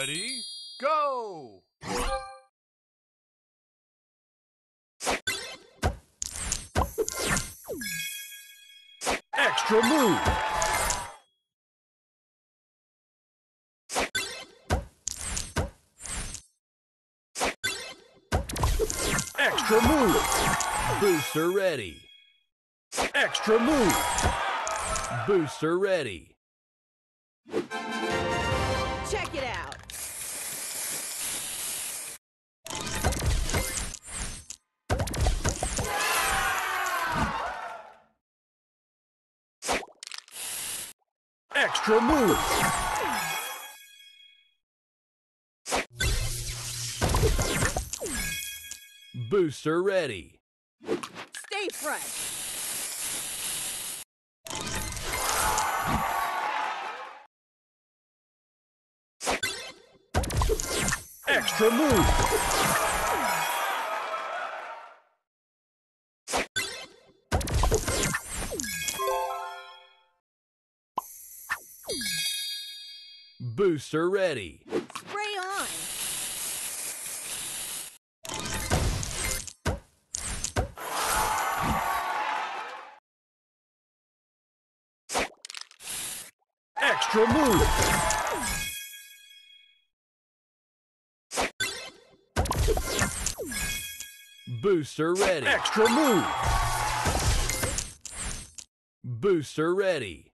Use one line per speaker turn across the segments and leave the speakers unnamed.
Ready? Go!
Extra move! Extra move! Booster ready! Extra move! Booster ready!
Check it out.
Extra move! Booster ready!
Stay fresh.
Extra move! Booster ready!
Spray on.
Extra move! Booster ready! Extra move! Booster ready!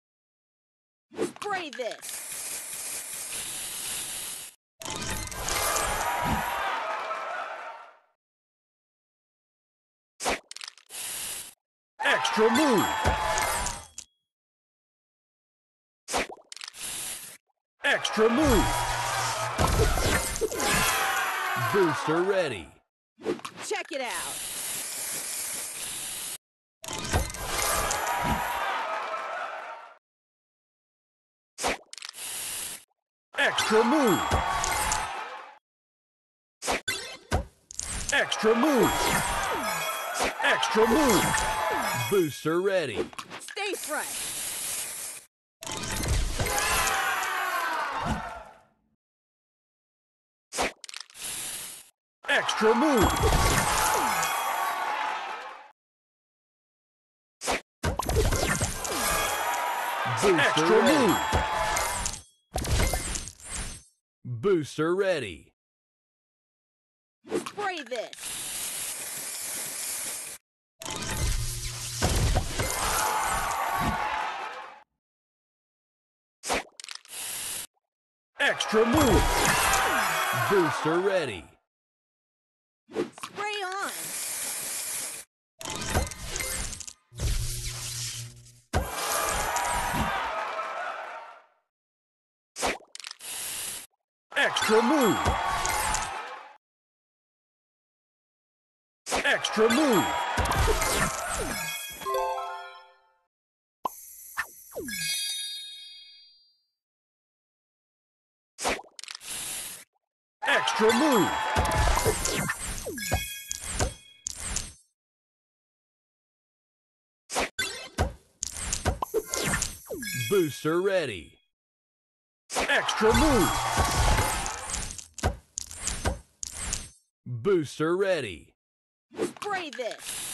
Spray this.
Extra move! Extra move! Booster ready!
Check it out.
Extra move! Extra move! Extra move! Booster ready!
Stay fresh.
Extra move! Booster Extra ready! Move. Booster ready!
Spray this.
Extra move! Booster ready!
Spray on.
Extra move! Extra move! Extra move! Booster ready! Extra move! Booster ready!
Spray this.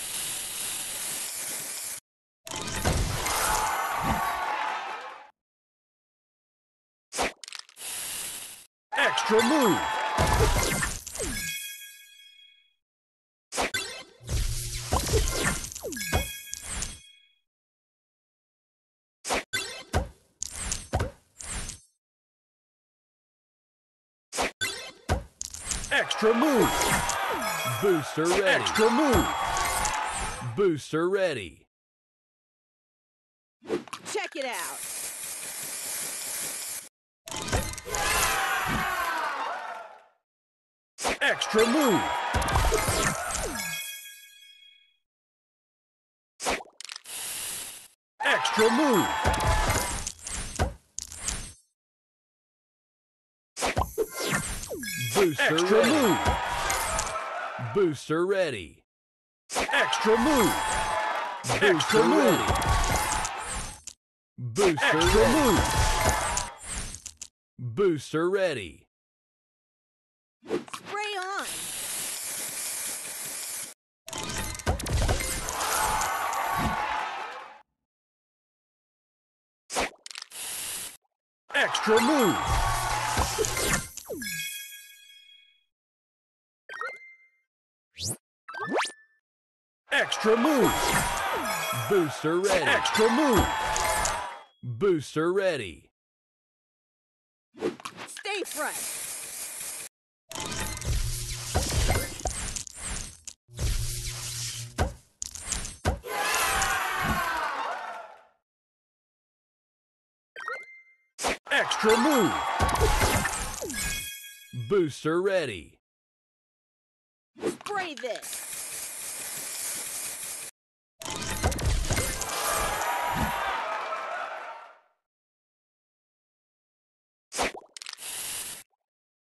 Extra move! Extra move! Booster ready! Extra move! Booster ready!
Check it out.
Extra move! Extra move! Booster Extra ready. move! Booster ready! Extra move! Booster Extra ready! Booster Extra ready! Move. Booster ready! Extra move. Extra move. Booster ready. Extra move. Booster ready.
Stay fresh.
Extra move. Booster ready.
Spray this.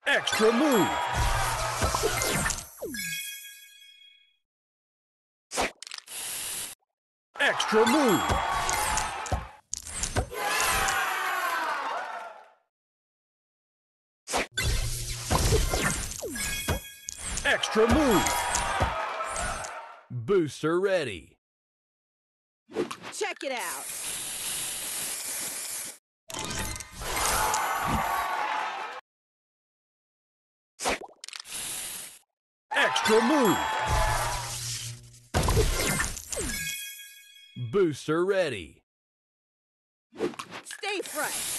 Extra move. Extra move. Extra move. Booster ready.
Check it out.
Extra move. Booster ready.
Stay fresh.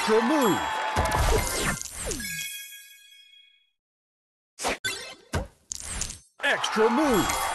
Extra move. Extra move.